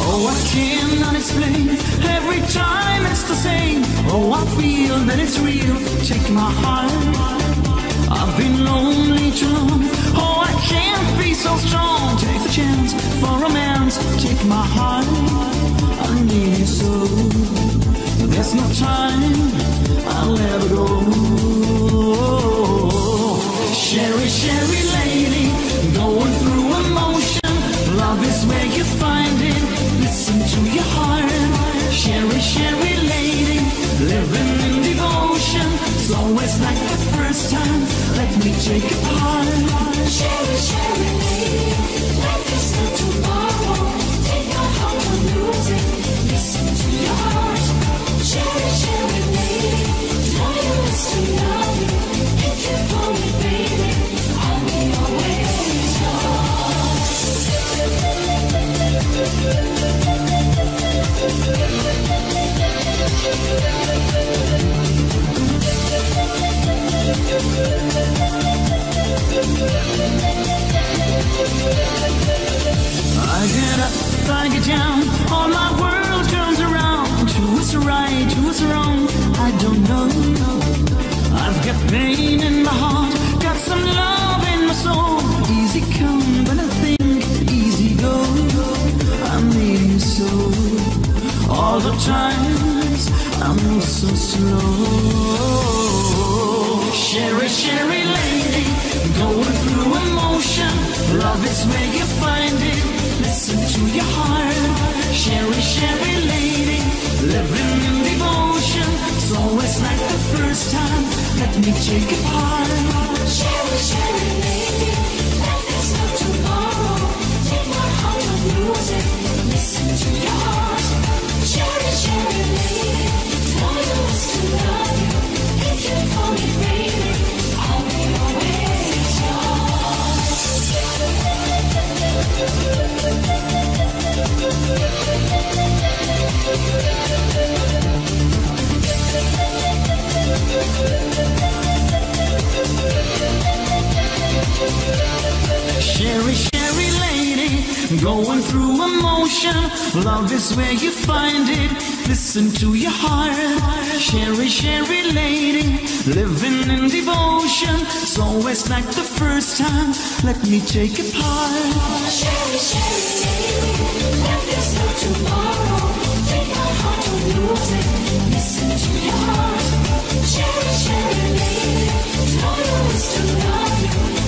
Oh, I cannot explain. Every time it's the same. Oh, I feel that it's real. Take my heart. I've been lonely too long. Oh, I can't be so strong. Take the chance for romance. Take my heart. I need you so. There's no time. I'll never go. Cheri, Cheri, lady. Is where you find it. Listen to your heart. Cheri, Cheri lady, living in devotion. It's always like the first time. Let me take it apart. Cheri, Cheri lady, I get up, I get down, all my world turns around. Right, wrong, I don't know. I've got pain in my heart, got some love in my soul. Easy come, but easy go. I'm so. All the times I move so slow. Cheri, Cheri lady, going through emotion. Love is where you find it. Listen to your heart. Cheri, Cheri lady, living in devotion. It's always like the first time. Let me take it apart. Cheri, Cheri lady, life is not tomorrow. Take my heart it. Listen to your heart. Love is where you find it. Listen to your heart. Cheri, Cheri lady, living in devotion. It's always like the first time. Let me take it apart. Cheri, Cheri lady, life is not tomorrow. Take my heart and lose it. Listen to your heart. Cheri, Cheri lady, know you is to love you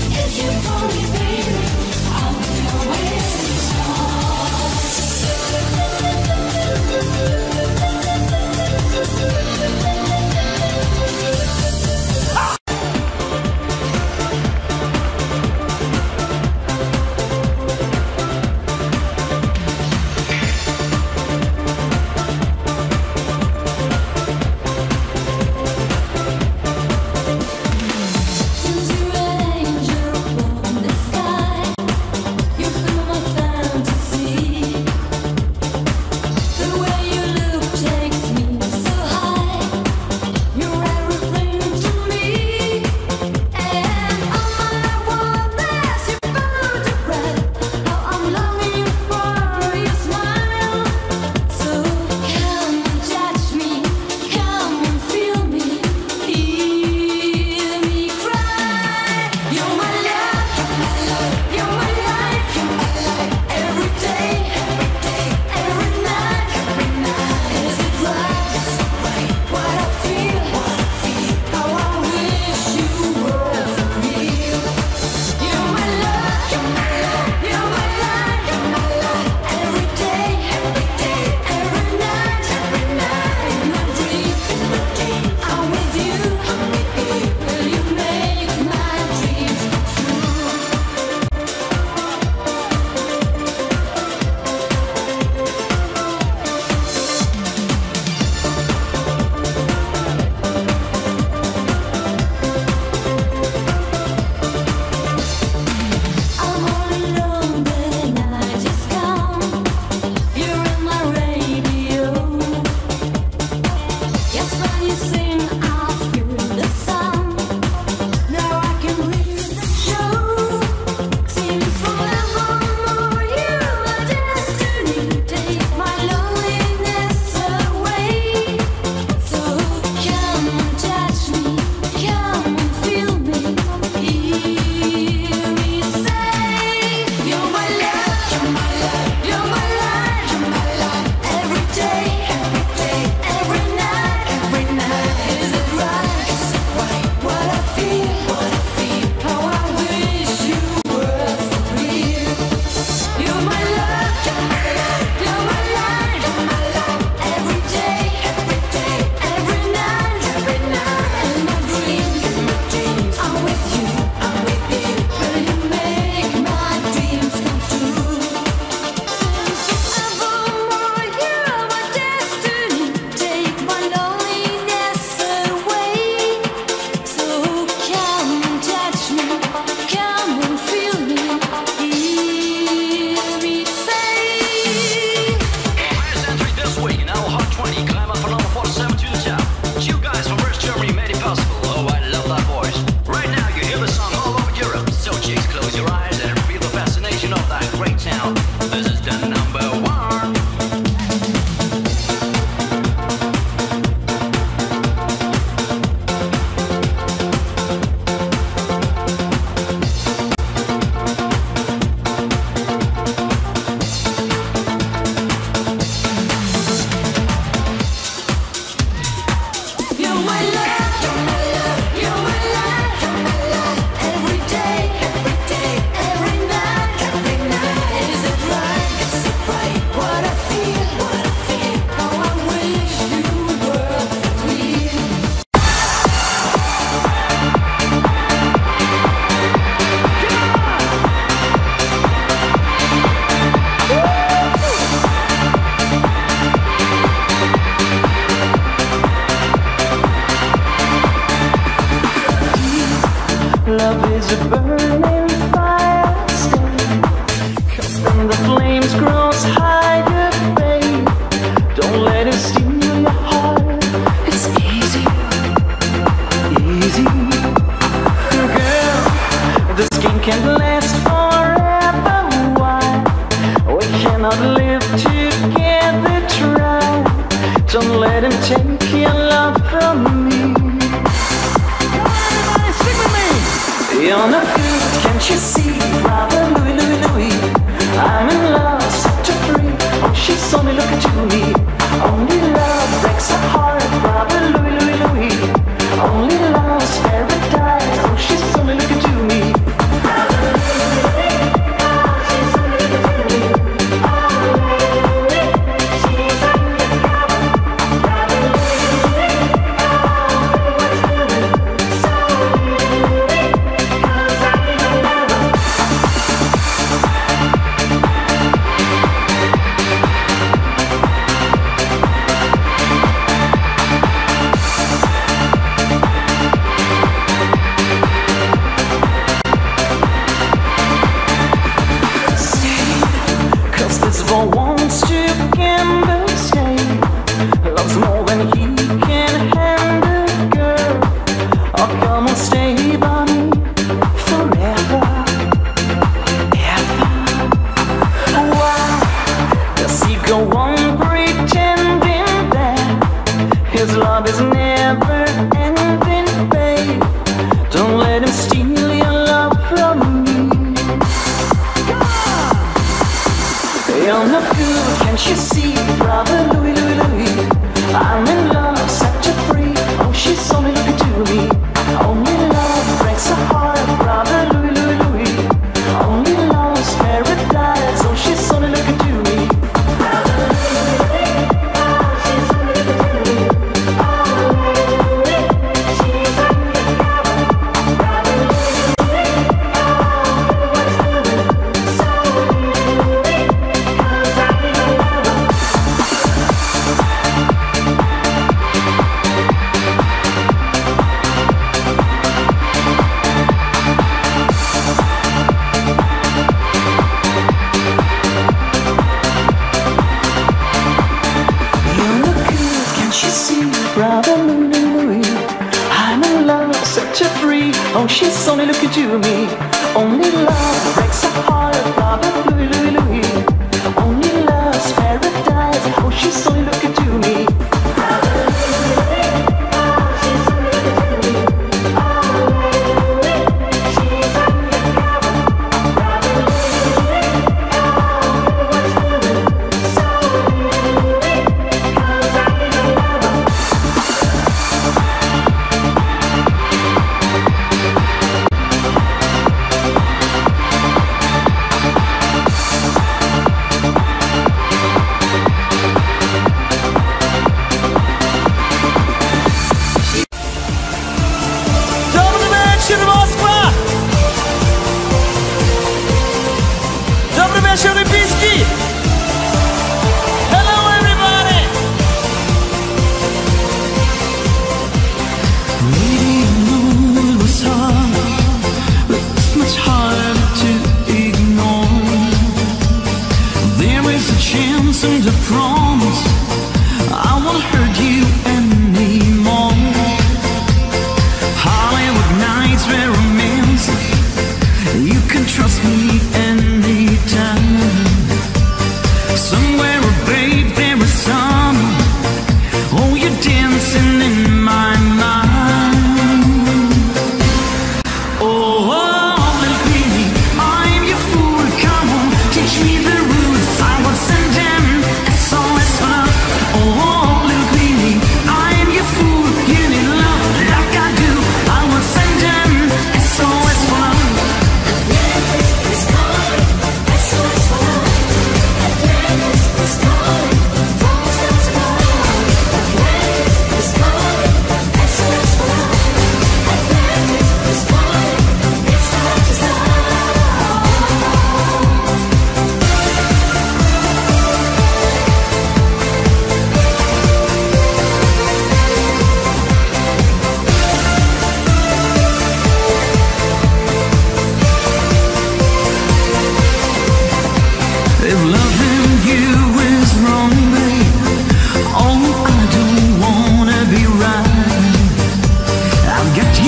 Oh, she's only looking to me. Only love breaks a heart, of blah, blah.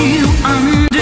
You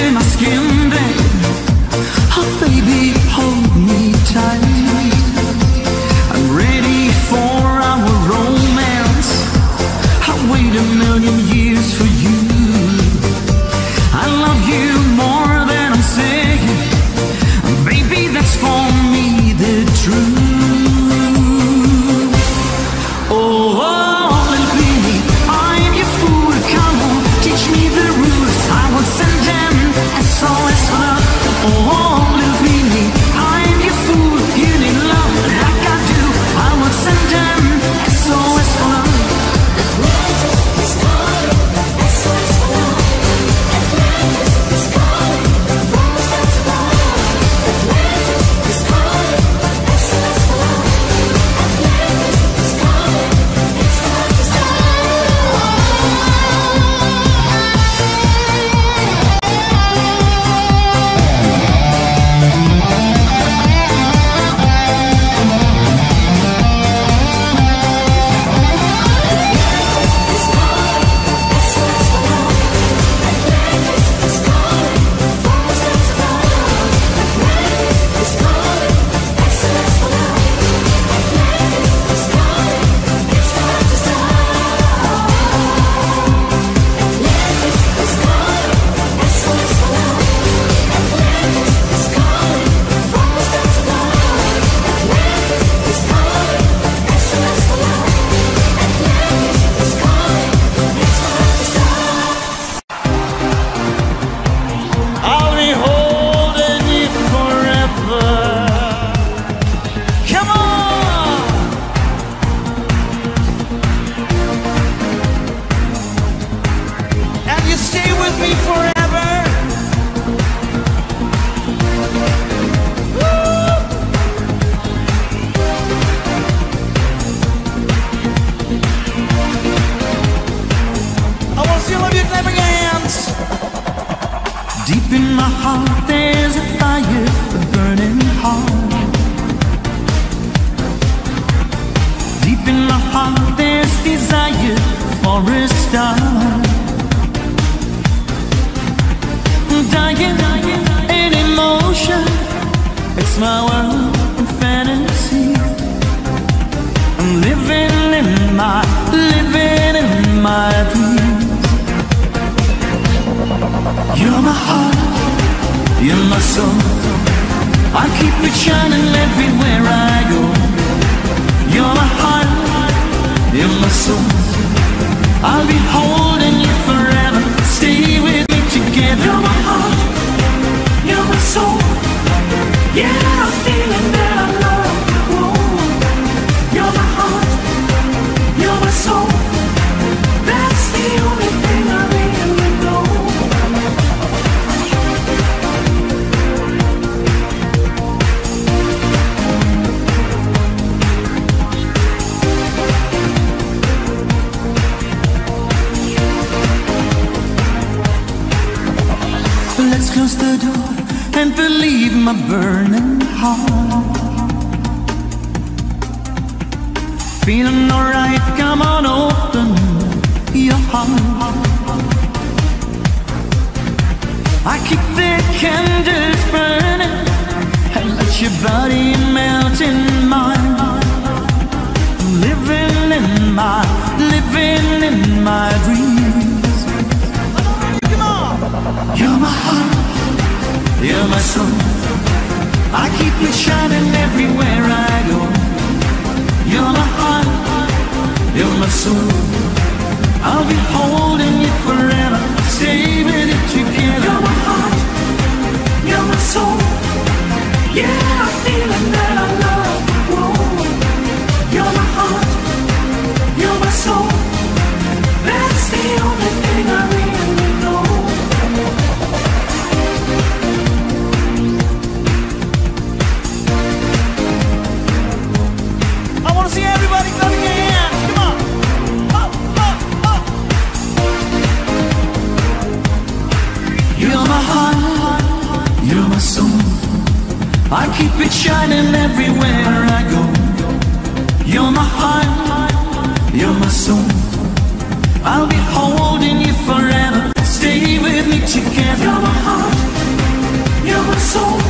my world in fantasy. I'm living in my, living in my dreams. You're my heart, you're my soul. I keep it shining everywhere I go. You're my heart, you're my soul. I'll be holding you forever. Stay with me together. Yeah, I'm feeling that and believe my burning heart. Feeling alright, come on, open your heart. I keep the candles burning and let your body melt in mine. Living in my, living in my dreams. Come on! You're my heart, you're my soul. I keep it shining everywhere I go. You're my heart, you're my soul. I'll be holding you forever, with it together. You're my heart, you're my soul. Yeah, I'm feeling that I love. Whoa. You're my heart, you're my soul. I keep it shining everywhere I go. You're my heart, you're my soul. I'll be holding you forever. Stay with me together. You're my heart, you're my soul.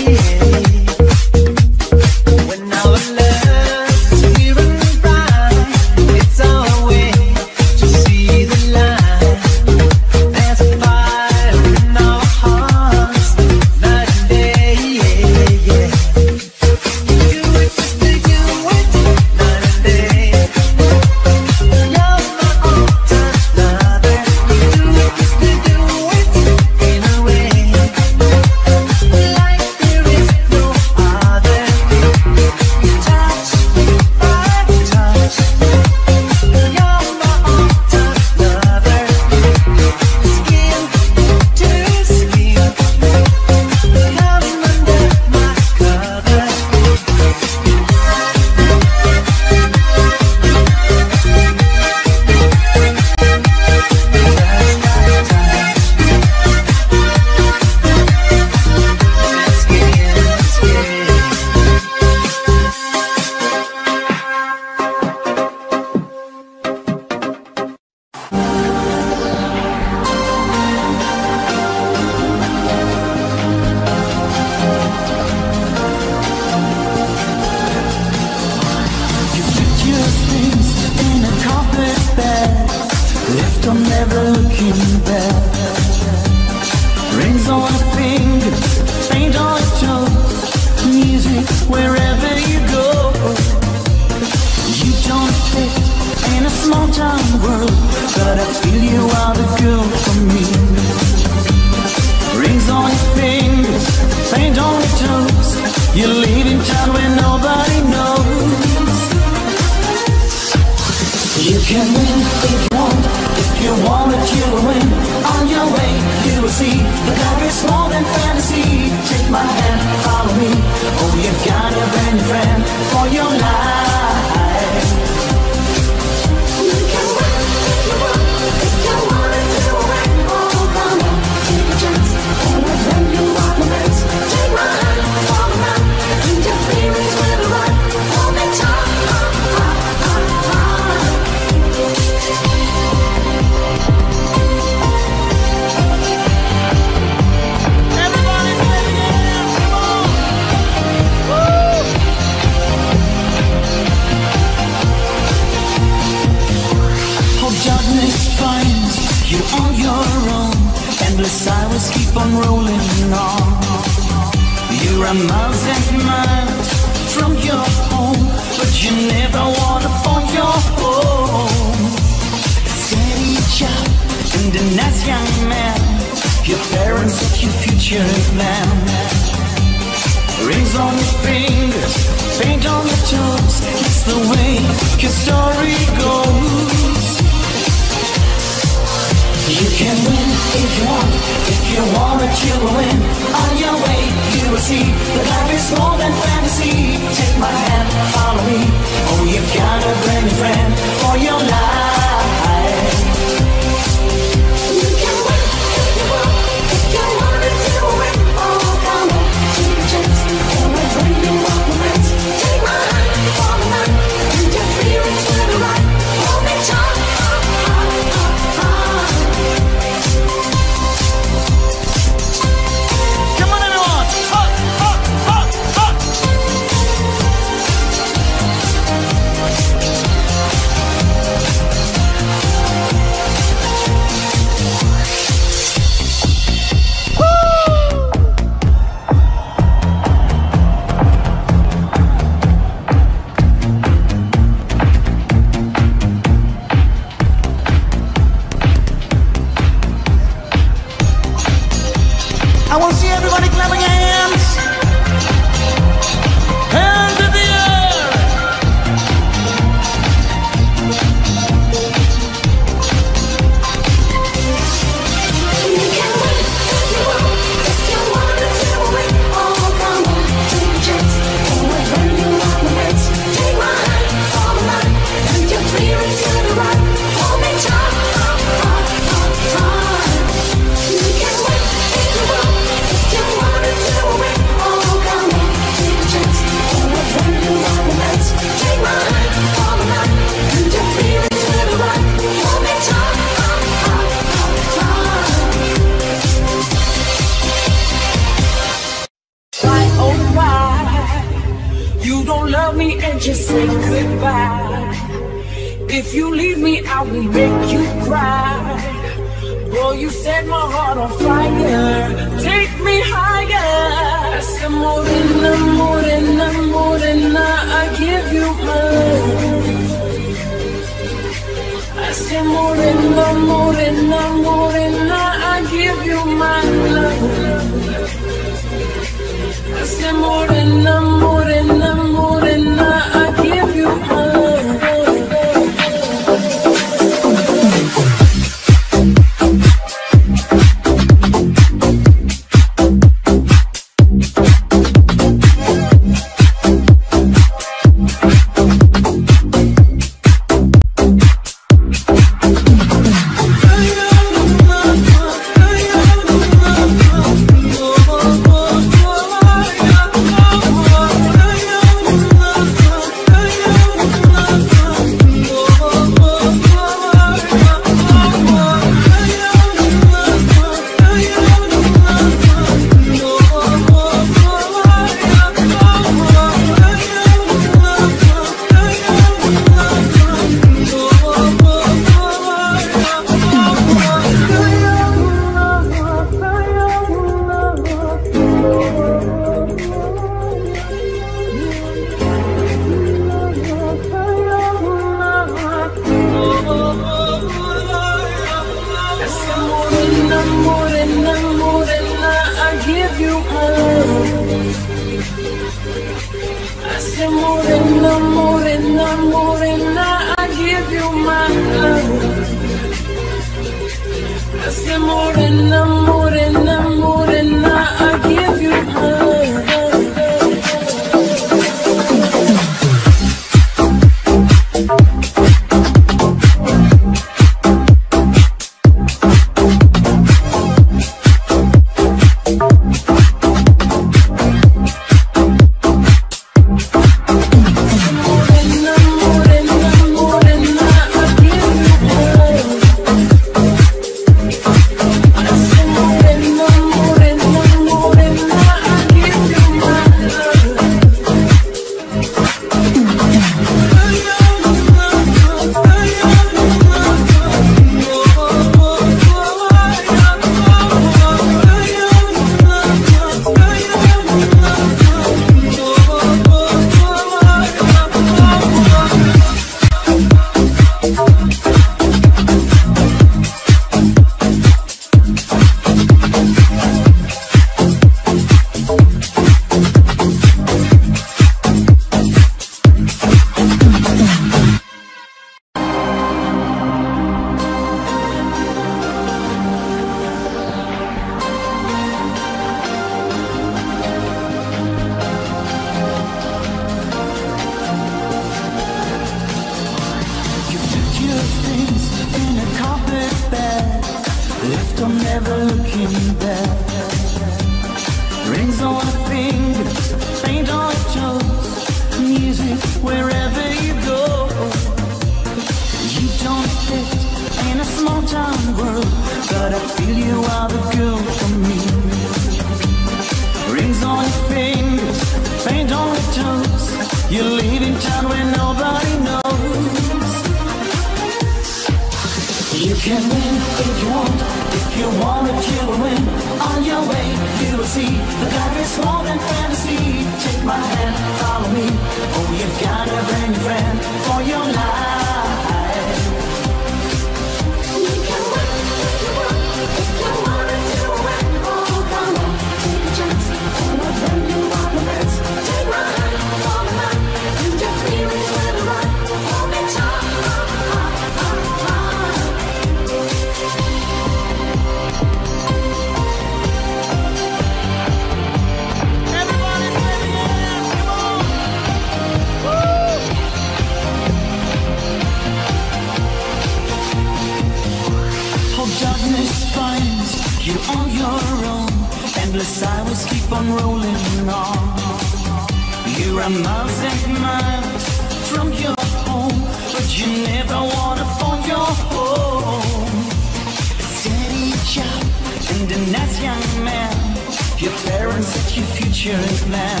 your future is now.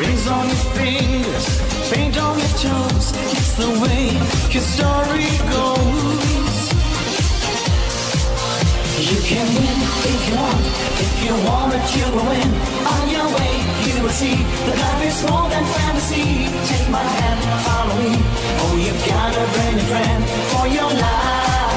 Rings on your fingers, paint on your toes. It's the way your story goes. You can win if you want. If you want it, you will win. On your way, you will see that life is more than fantasy. Take my hand, follow me. Oh, you've got a brand new friend for your life.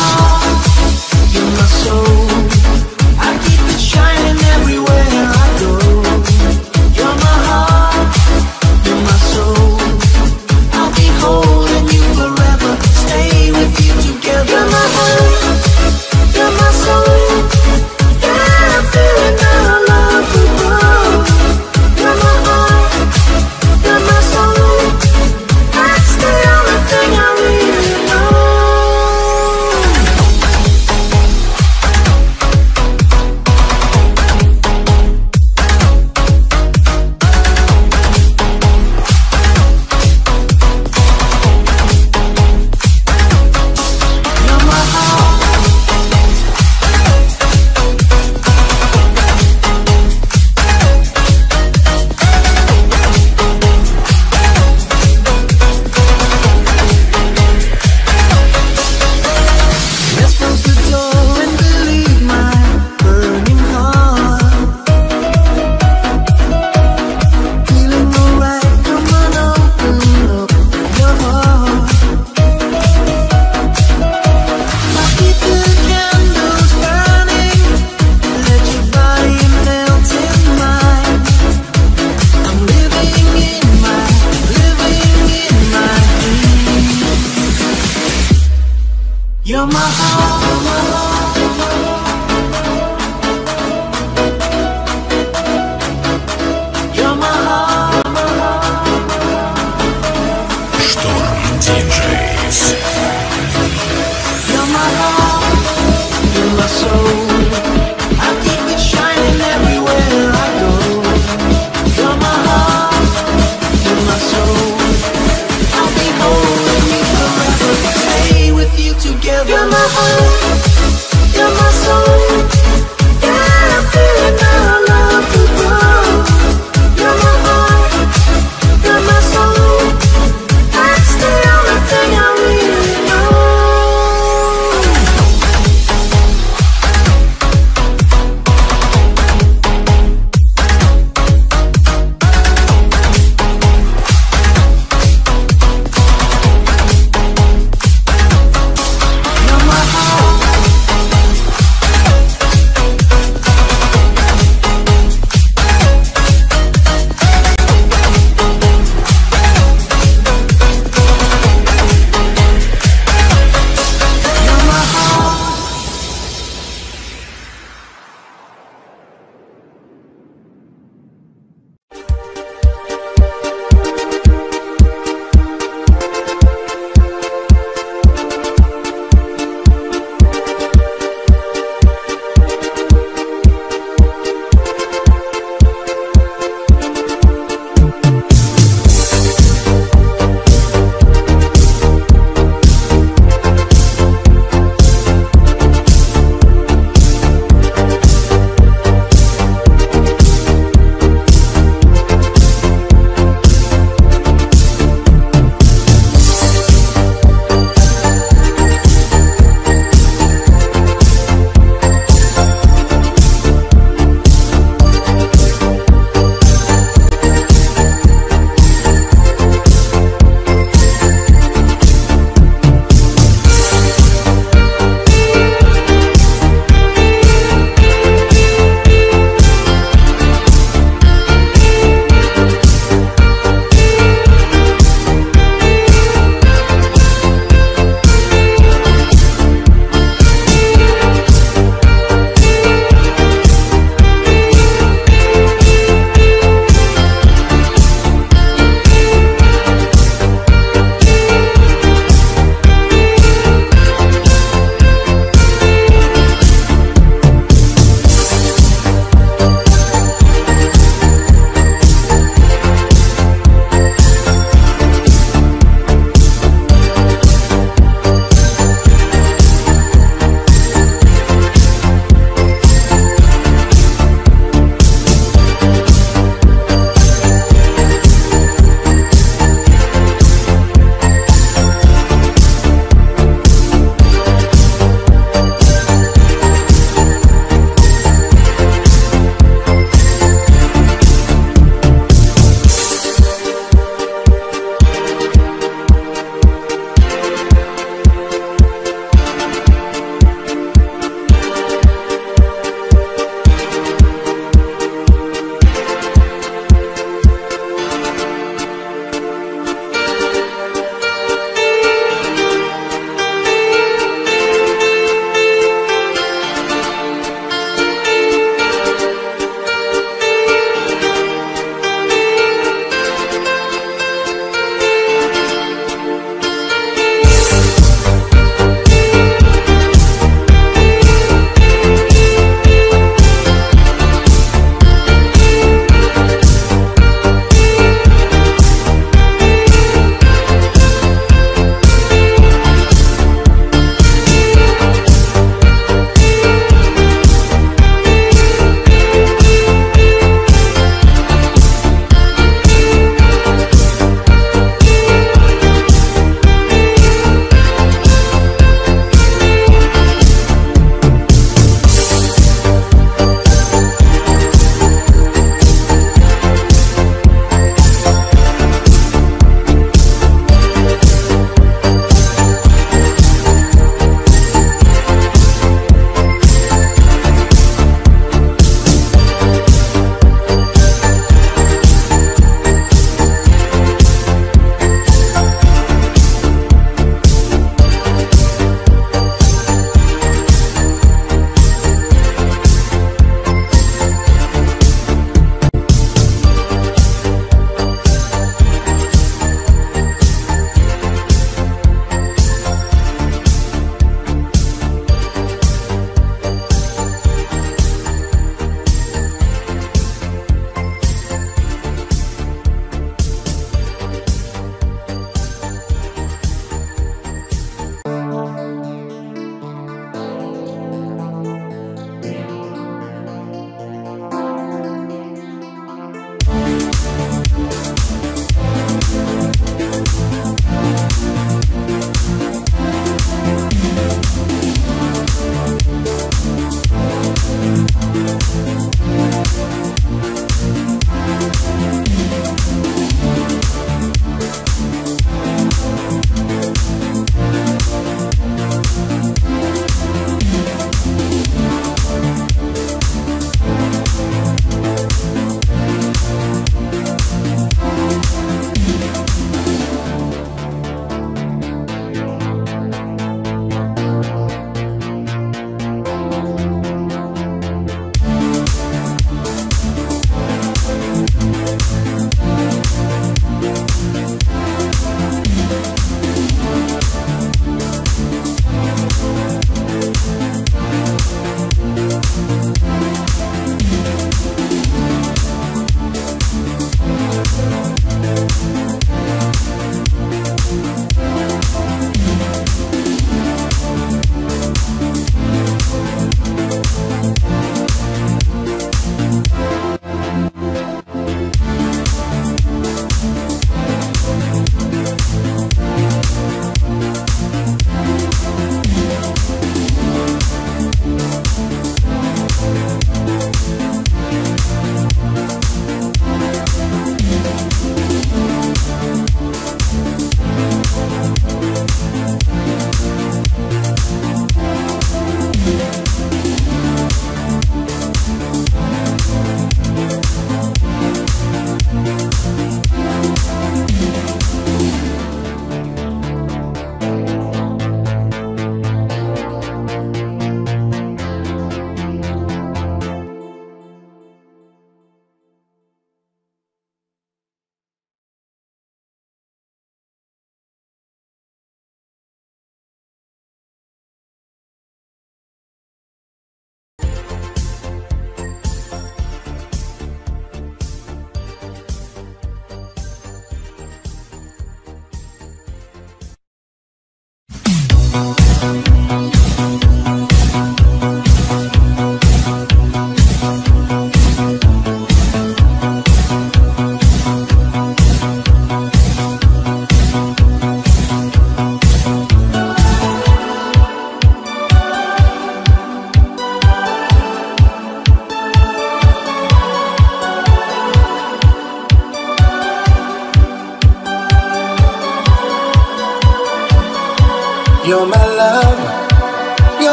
heart, you're my soul. I keep it shining everywhere I go.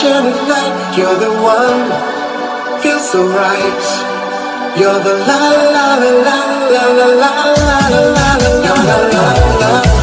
shine of light. You're the one, feels so right. You're the la la la la la la la la la la la la la la.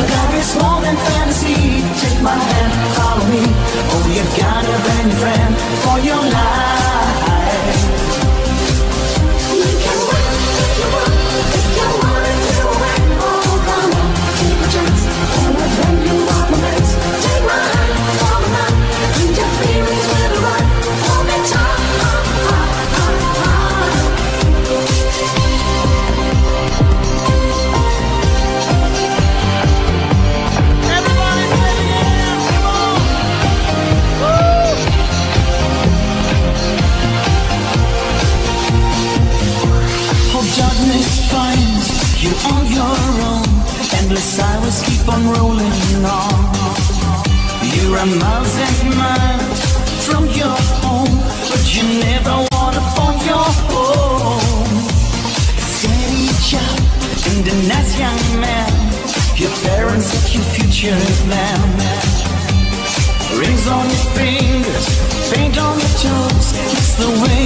You the sidewalks keep on rolling on. You're a miles and miles from your home, but you never wanna find your home. A steady job and a nice young man. Your parents set your future plan. Rings on your fingers, paint on your toes. It's the way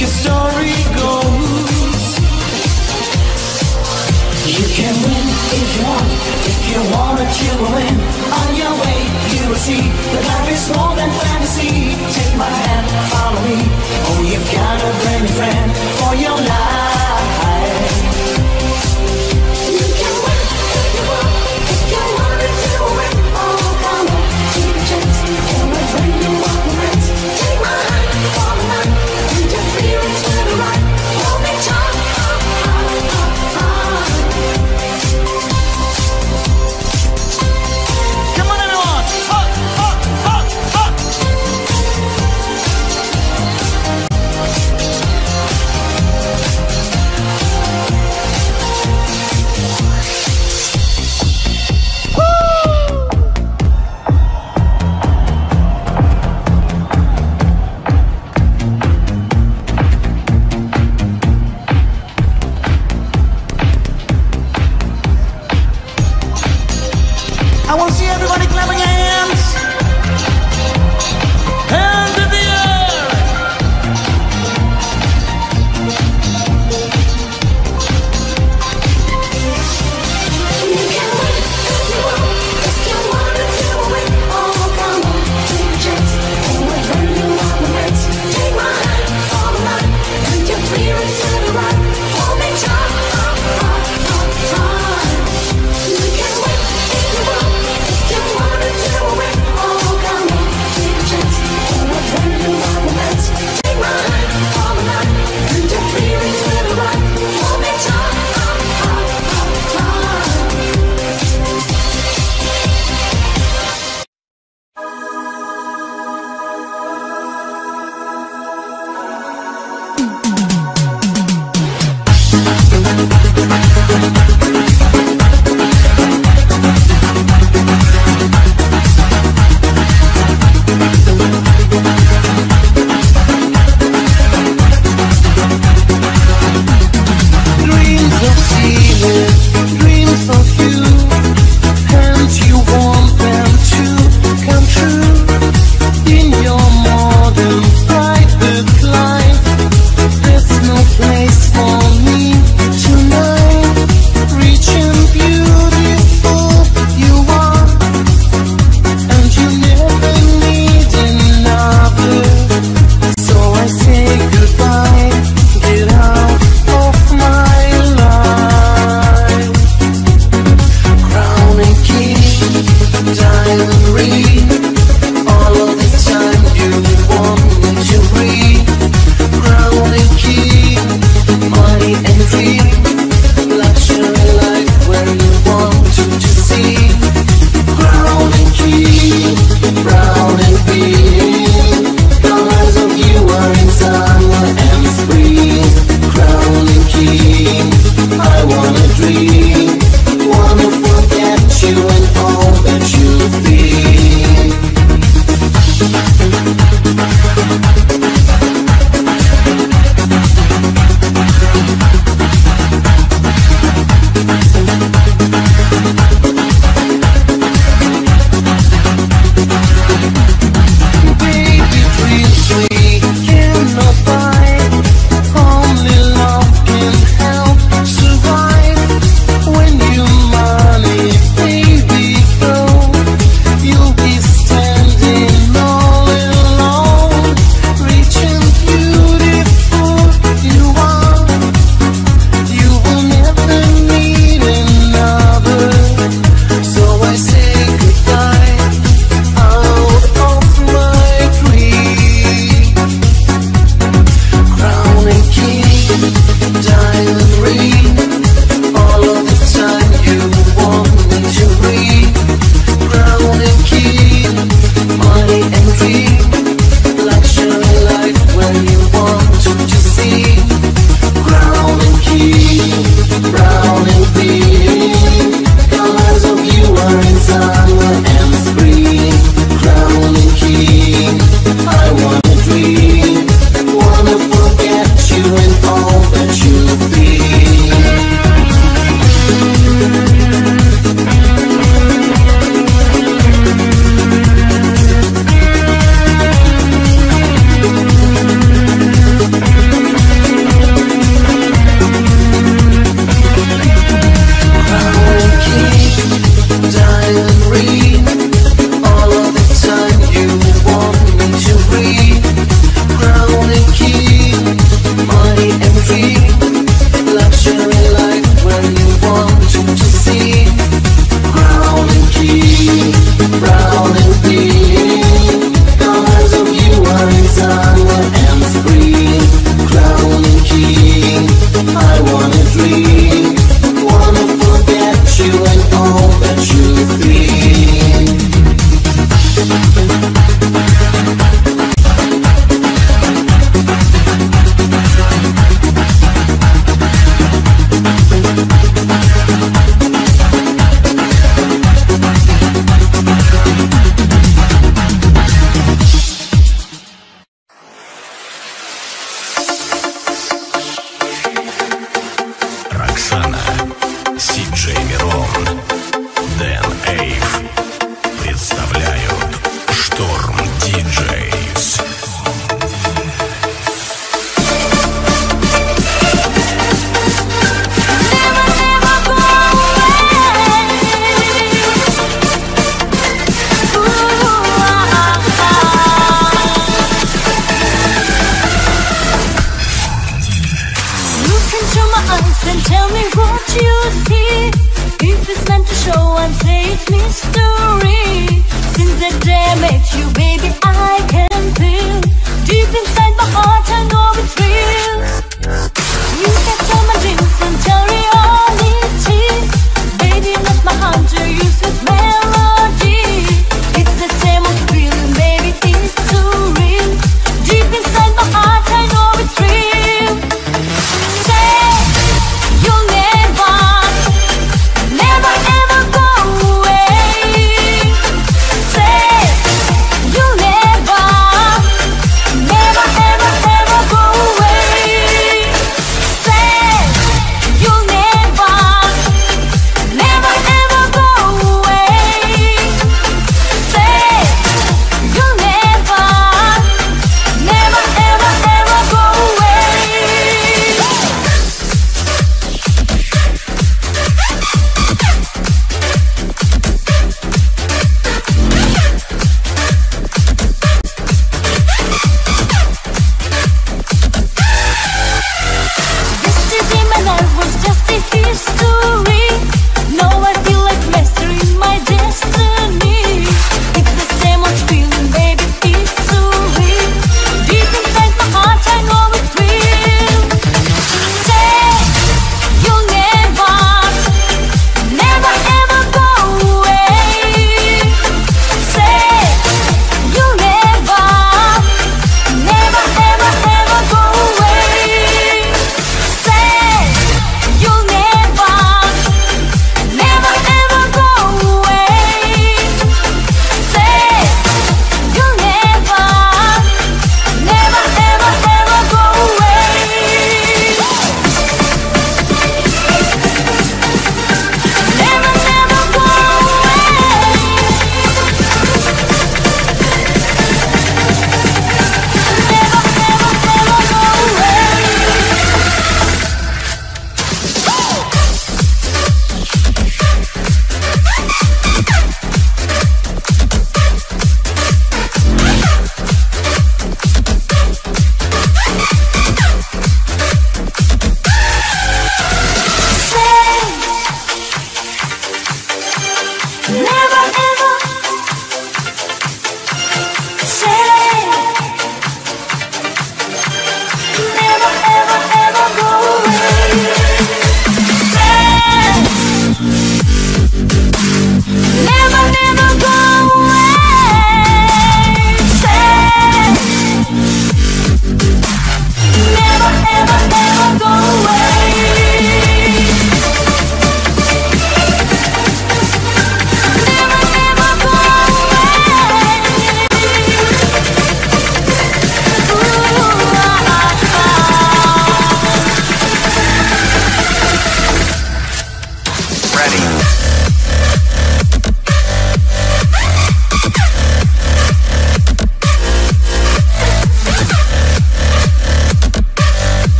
your story goes. You can win if you want, if you want it, you will win. On your way, you will see that life is more than fantasy. Take my hand, follow me. Oh, you've got a brand new friend for your life.